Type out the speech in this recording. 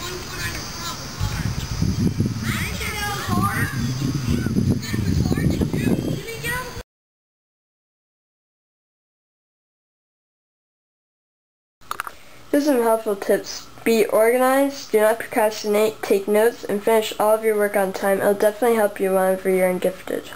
one foot on your front car. I didn't get out Here's some helpful tips. Be organized, do not procrastinate, take notes, and finish all of your work on time. It'll definitely help you whenever you're in gifted.